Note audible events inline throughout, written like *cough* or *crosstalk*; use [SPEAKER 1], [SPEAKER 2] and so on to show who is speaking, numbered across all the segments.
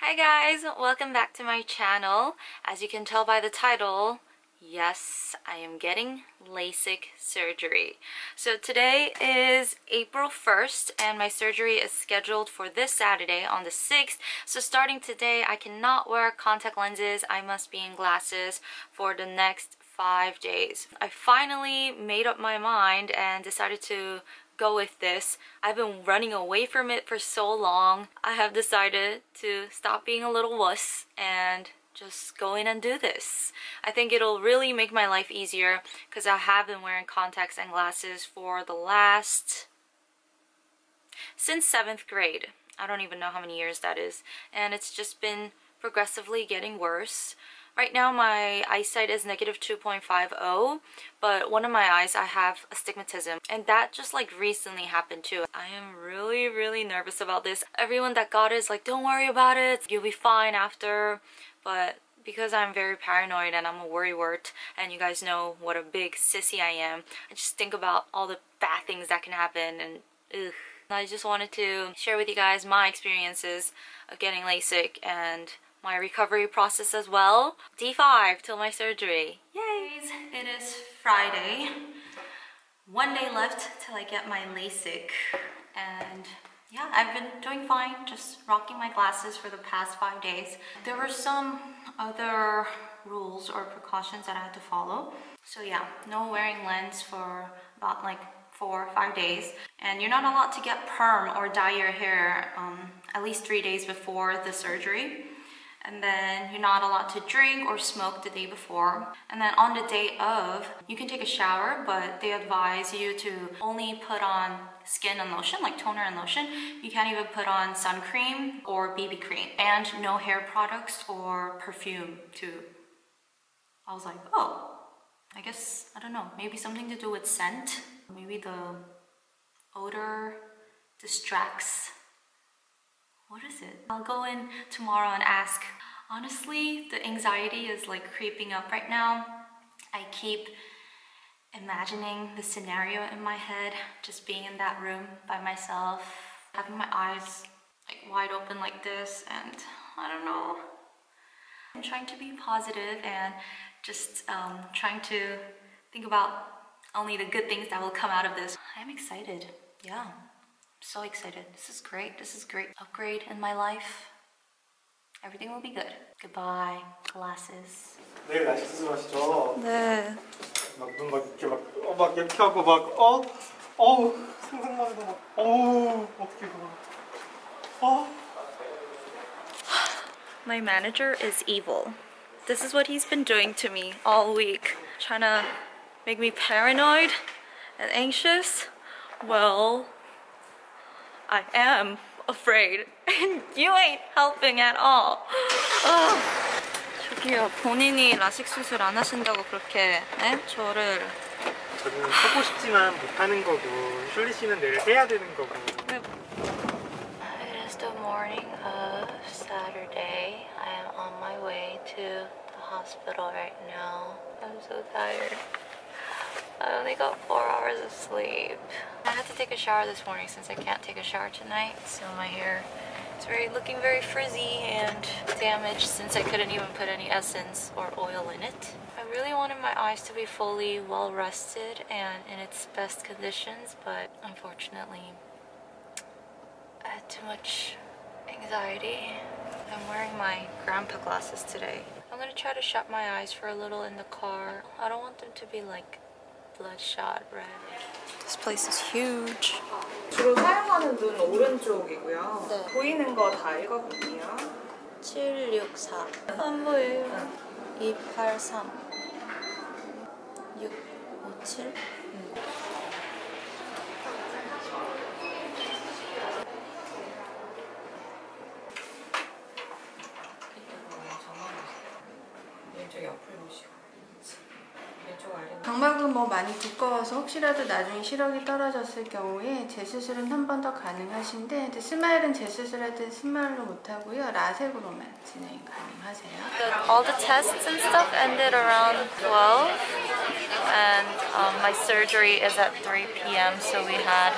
[SPEAKER 1] Hi guys, welcome back to my channel. As you can tell by the title, yes, I am getting LASIK surgery. So today is April 1st and my surgery is scheduled for this Saturday on the 6th. So starting today, I cannot wear contact lenses. I must be in glasses for the next five days. I finally made up my mind and decided to go with this. I've been running away from it for so long. I have decided to stop being a little wuss and just go in and do this. I think it'll really make my life easier because I have been wearing contacts and glasses for the last... since 7th grade. I don't even know how many years that is. And it's just been progressively getting worse. Right now my eyesight is negative 2.50 but one of my eyes I have astigmatism and that just like recently happened too. I am really really nervous about this. Everyone that got it is like don't worry about it you'll be fine after but because I'm very paranoid and I'm a worrywart and you guys know what a big sissy I am I just think about all the bad things that can happen and ugh. I just wanted to share with you guys my experiences of getting LASIK and my recovery process as well. D5 till my surgery. Yay! It is Friday. One day left till I get my LASIK and yeah, I've been doing fine, just rocking my glasses for the past five days. There were some other rules or precautions that I had to follow. So yeah, no wearing lens for about like four or five days. And you're not allowed to get perm or dye your hair um, at least three days before the surgery and then you're not allowed to drink or smoke the day before. And then on the day of, you can take a shower, but they advise you to only put on skin and lotion, like toner and lotion. You can't even put on sun cream or BB cream, and no hair products or perfume too. I was like, oh, I guess, I don't know, maybe something to do with scent. Maybe the odor distracts what is it? I'll go in tomorrow and ask. Honestly, the anxiety is like creeping up right now. I keep imagining the scenario in my head, just being in that room by myself, having my eyes like wide open like this, and I don't know. I'm trying to be positive and just um, trying to think about only the good things that will come out of this. I'm excited, yeah so excited. This is great. This is great. Upgrade in my life. Everything will be good. Goodbye, glasses.
[SPEAKER 2] 내일 날씨 수술하시죠?
[SPEAKER 1] 네.
[SPEAKER 2] 막눈막 이렇게 막, 어, 막 이렇게 하고 막 어? 어우 상상만 해도 막 어우 어떻게 그거 어?
[SPEAKER 1] My manager is evil. This is what he's been doing to me all week. Trying to make me paranoid and anxious. Well, I am afraid and you ain't helping at all. 아, 저기요 본인이 라식 수술 안 하신다고 그렇게 네? 저를
[SPEAKER 2] 저는 하고 싶지만 못하는 거고 슐리 씨는 내일 해야 되는 거고
[SPEAKER 1] It is the morning of Saturday. I am on my way to the hospital right now. I'm so tired. I only got four hours of sleep. I had to take a shower this morning since I can't take a shower tonight, so my hair is very looking very frizzy and damaged since I couldn't even put any essence or oil in it. I really wanted my eyes to be fully well rested and in its best conditions, but unfortunately I had too much anxiety. I'm wearing my grandpa glasses today. I'm gonna try to shut my eyes for a little in the car. I don't want them to be like bloodshot red. This place is huge.
[SPEAKER 3] 주로 사용하는 눈 오른쪽이고요.
[SPEAKER 1] 네.
[SPEAKER 3] 보이는 거 다 읽어볼게요.
[SPEAKER 1] 764. 안 보여요. 283. 657.
[SPEAKER 3] 왼쪽 옆을 보시고 왼쪽 아래
[SPEAKER 4] 많이 두꺼워서 혹시라도 나중에 시력이 떨어졌을 경우에 재수술은 한 번 더 가능하신데 스마일은 재수술할 때 스마일로 못하고요 라섹으로만 진행 가능하세요.
[SPEAKER 1] all the tests and stuff ended around 12 and um, my surgery is at 3 p.m. so we had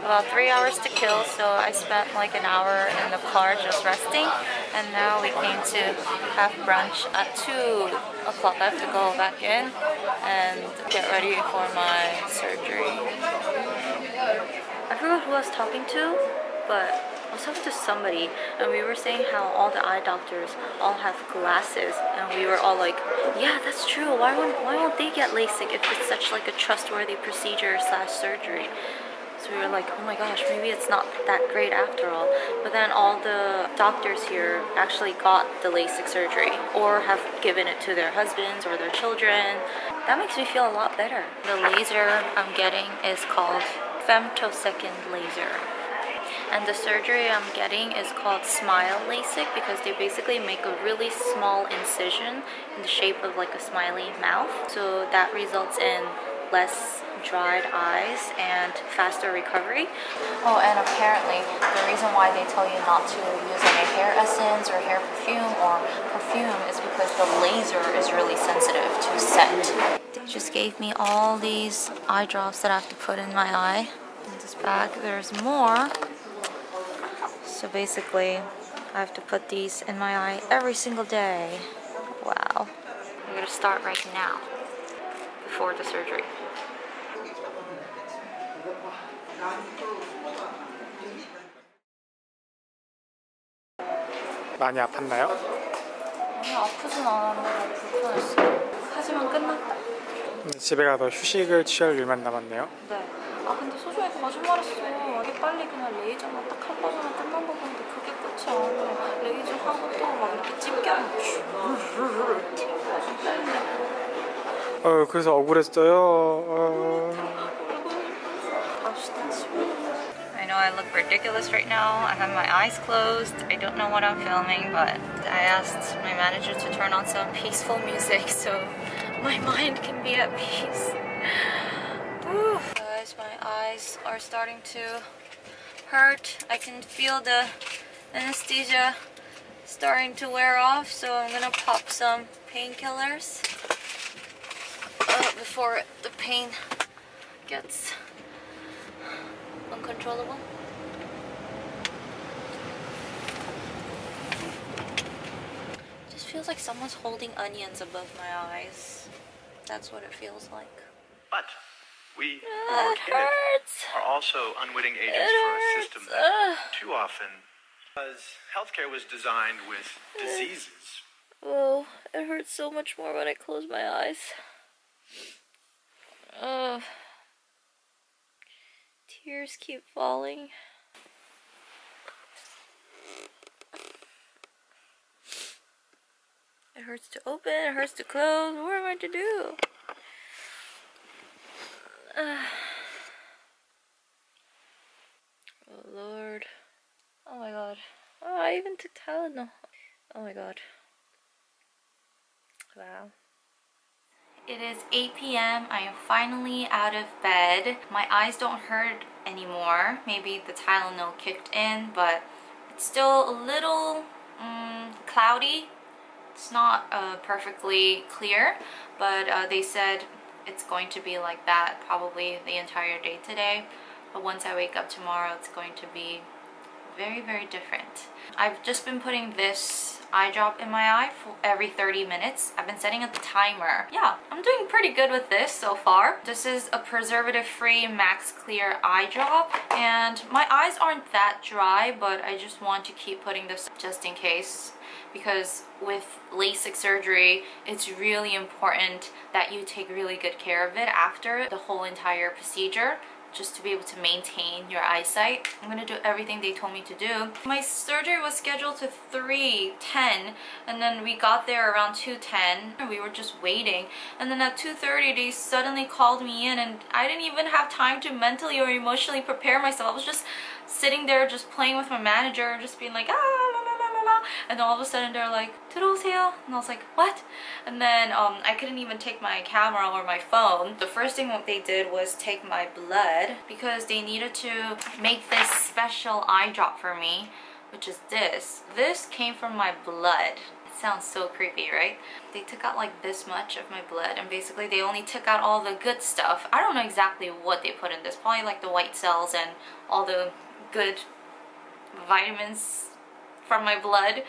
[SPEAKER 1] about three hours to kill, so I spent like an hour in the car just resting. And now we came to have brunch at 2 o'clock. I have to go back in and get ready for my surgery. I forgot who I was talking to, but I was talking to somebody and we were saying how all the eye doctors all have glasses and we were all like, yeah, that's true. Why won't, why won't they get LASIK if it's such like a trustworthy procedure slash surgery? So were like, oh my gosh, maybe it's not that great after all. But then all the doctors here actually got the LASIK surgery or have given it to their husbands or their children. That makes me feel a lot better. The laser I'm getting is called femtosecond laser. And the surgery I'm getting is called Smile LASIK because they basically make a really small incision in the shape of like a smiley mouth. So that results in less dried eyes and faster recovery. Oh, and apparently the reason why they tell you not to use any hair essence or hair perfume or perfume is because the laser is really sensitive to scent. They just gave me all these eye drops that I have to put in my eye. In this bag, there's more. So basically, I have to put these in my eye every single day. Wow. I'm gonna start right now, before the surgery.
[SPEAKER 2] 많이 아팠나요?
[SPEAKER 1] 아니, 아프진 않았는데 불편했어. 하지만 끝났다.
[SPEAKER 2] 음, 집에 가서 휴식을 취할 일만 남았네요.
[SPEAKER 1] 네. 아 근데 소중이가 거짓말했어. 이게 빨리 그냥 레이저만 딱한 번만 끝난 거 보는데 그게 끝이 아니야. 레이저 하고 또 막 이렇게 찜겨면
[SPEAKER 2] 어, 그래서 억울했어요. 어...
[SPEAKER 1] I know I look ridiculous right now. I have my eyes closed. I don't know what I'm filming, but I asked my manager to turn on some peaceful music *laughs* so my mind can be at peace. Whew. Guys, my eyes are starting to hurt. I can feel the anesthesia starting to wear off, so I'm gonna pop some painkillers uh, before the pain gets uncontrollable. Just feels like someone's holding onions above my eyes. That's what it feels like.
[SPEAKER 5] But we
[SPEAKER 1] it hurts.
[SPEAKER 5] are also unwitting agents
[SPEAKER 1] It
[SPEAKER 5] for a system that too often because healthcare was designed with diseases.
[SPEAKER 1] Oh, it hurts so much more when I close my eyes. Ugh. Tears keep falling. It hurts to open, it hurts to close. What am I to do? Ugh. *sighs* Oh lord. Oh my god. Oh, I even took Tylenol. Oh my god. Wow. It is 8 p.m. I am finally out of bed. My eyes don't hurt anymore. Maybe the Tylenol kicked in, but it's still a little mm, cloudy. It's not uh, perfectly clear, but uh, they said it's going to be like that probably the entire day today. But once I wake up tomorrow, it's going to be very, very different. I've just been putting this eye drop in my eye for every 30 minutes. I've been setting a timer. Yeah, I'm doing pretty good with this so far. This is a preservative-free Max Clear eye drop and my eyes aren't that dry but I just want to keep putting this just in case because with LASIK surgery, it's really important that you take really good care of it after the whole entire procedure just to be able to maintain your eyesight. I'm gonna do everything they told me to do. My surgery was scheduled to 3.10 and then we got there around 2.10 and we were just waiting and then at 2.30 they suddenly called me in and I didn't even have time to mentally or emotionally prepare myself. I was just sitting there just playing with my manager just being like ah la, la, la, la, la. and all of a sudden they're like 들어오세요 and I was like what and then um, I couldn't even take my camera or my phone the first thing what they did was take my blood because they needed to make this special eye drop for me which is this this came from my blood it's sounds so creepy, right? They took out like this much of my blood and basically they only took out all the good stuff. I don't know exactly what they put in this. Probably like the white cells and all the good vitamins from my blood.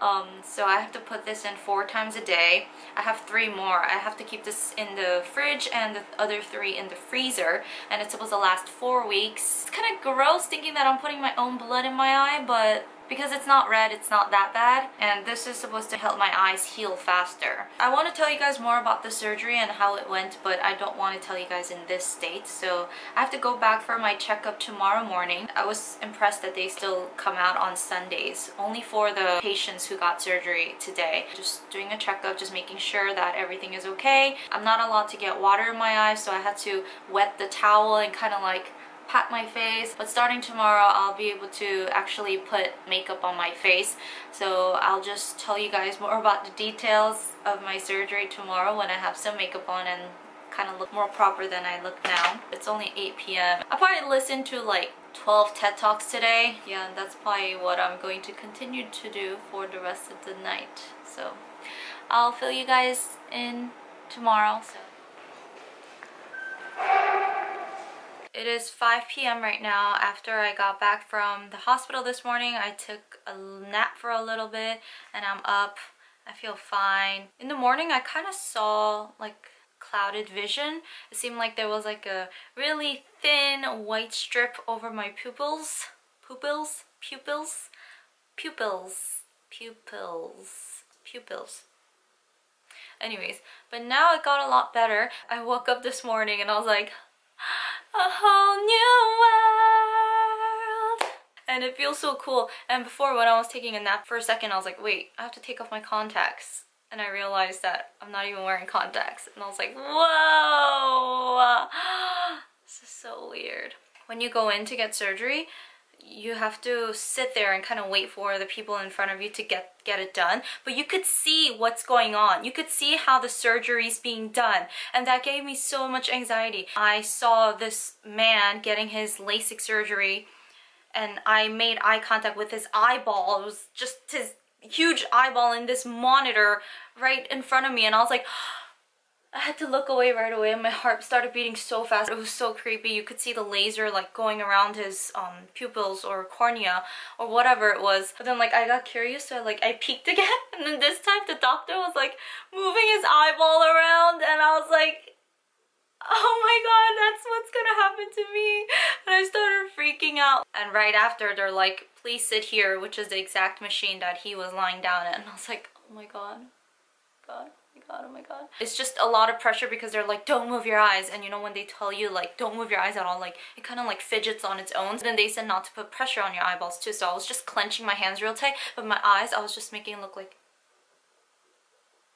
[SPEAKER 1] Um, so I have to put this in four times a day. I have three more. I have to keep this in the fridge and the other three in the freezer. And it's supposed to last four weeks. It's kind of gross thinking that I'm putting my own blood in my eye, but because it's not red, it's not that bad. And this is supposed to help my eyes heal faster. I want to tell you guys more about the surgery and how it went, but I don't want to tell you guys in this state. So I have to go back for my checkup tomorrow morning. I was impressed that they still come out on Sundays, only for the patients who got surgery today. Just doing a checkup, just making sure that everything is okay. I'm not allowed to get water in my eyes, so I had to wet the towel and kind of like pat my face but starting tomorrow I'll be able to actually put makeup on my face so I'll just tell you guys more about the details of my surgery tomorrow when I have some makeup on and kind of look more proper than I look now. It's only 8 p.m. I'll probably listened to like 12 TED Talks today. Yeah, that's probably what I'm going to continue to do for the rest of the night. So I'll fill you guys in tomorrow. So. It is 5 p.m. right now. After I got back from the hospital this morning, I took a nap for a little bit and I'm up. I feel fine. In the morning, I kind of saw like clouded vision. It seemed like there was like a really thin white strip over my pupils. Pupils? Pupils? Pupils. Pupils. Pupils. Anyways, but now it got a lot better. I woke up this morning and I was like, a whole new world. And it feels so cool. And before when I was taking a nap for a second I was like wait I have to take off my contacts. And I realized that I'm not even wearing contacts. And I was like whoa. *gasps* This is so weird. When you go in to get surgery you have to sit there and kind of wait for the people in front of you to get get it done but you could see what's going on. You could see how the surgery is being done and that gave me so much anxiety. I saw this man getting his lasik surgery and i made eye contact with his eyeball. It was just his huge eyeball in this monitor right in front of me and i was like I had to look away right away and my heart started beating so fast. It was so creepy. You could see the laser like going around his um, pupils or cornea or whatever it was. But then like I got curious so like I peeked *laughs* again and then this time the doctor was like moving his eyeball around and I was like oh my god that's what's gonna happen to me and I started freaking out and right after they're like please sit here which is the exact machine that he was lying down in and I was like oh my god god god, oh my god. It's just a lot of pressure because they're like, don't move your eyes. And you know, when they tell you like, don't move your eyes at all, like it kind of like fidgets on its own. Then they said not to put pressure on your eyeballs too. So I was just clenching my hands real tight, but my eyes, I was just making it look like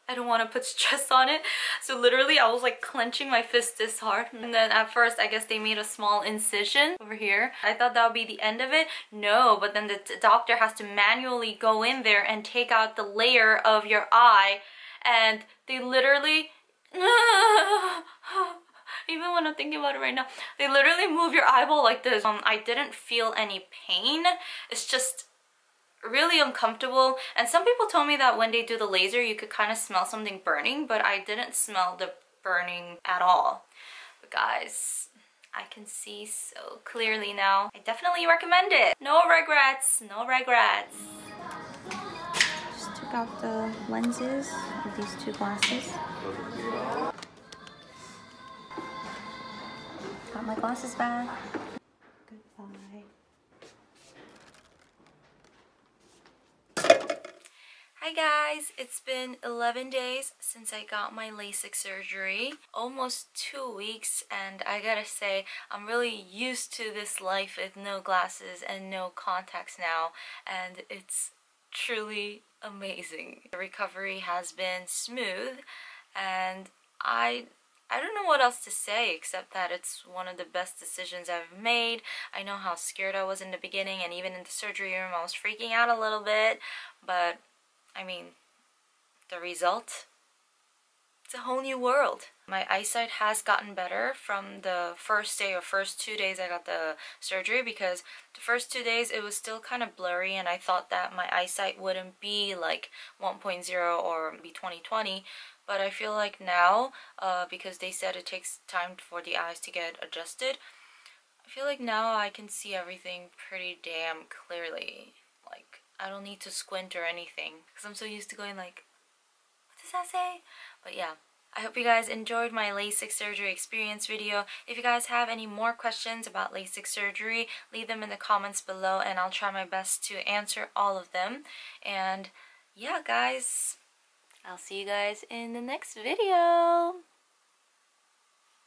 [SPEAKER 1] I don't want to put stress on it. So literally I was like clenching my fist this hard. And then at first I guess they made a small incision over here. I thought that would be the end of it. No, but then the doctor has to manually go in there and take out the layer of your eye and they literally *laughs* even when I'm thinking about it right now they literally move your eyeball like this. Um I didn't feel any pain. It's just really uncomfortable. And some people told me that when they do the laser you could kind of smell something burning but I didn't smell the burning at all. But guys I can see so clearly now. I definitely recommend it. No regrets no regrets out the lenses of these two glasses. Got my glasses back. Goodbye. Hi guys, it's been 11 days since I got my LASIK surgery. Almost two weeks and I gotta say I'm really used to this life with no glasses and no contacts now and it's truly amazing. The recovery has been smooth and I I don't know what else to say except that it's one of the best decisions I've made. I know how scared I was in the beginning and even in the surgery room I was freaking out a little bit but I mean the result it's a whole new world. My eyesight has gotten better from the first day or first two days I got the surgery because the first two days it was still kind of blurry and I thought that my eyesight wouldn't be like 1.0 or be 2020 but I feel like now uh, because they said it takes time for the eyes to get adjusted I feel like now I can see everything pretty damn clearly like I don't need to squint or anything because I'm so used to going like what does that say? But yeah, I hope you guys enjoyed my LASIK surgery experience video. If you guys have any more questions about LASIK surgery, leave them in the comments below and I'll try my best to answer all of them. And yeah, guys, I'll see you guys in the next video.